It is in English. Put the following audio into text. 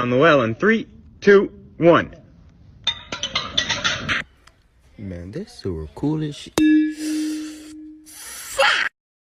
on the well in three, two, one. Man, this sewer cool as shit.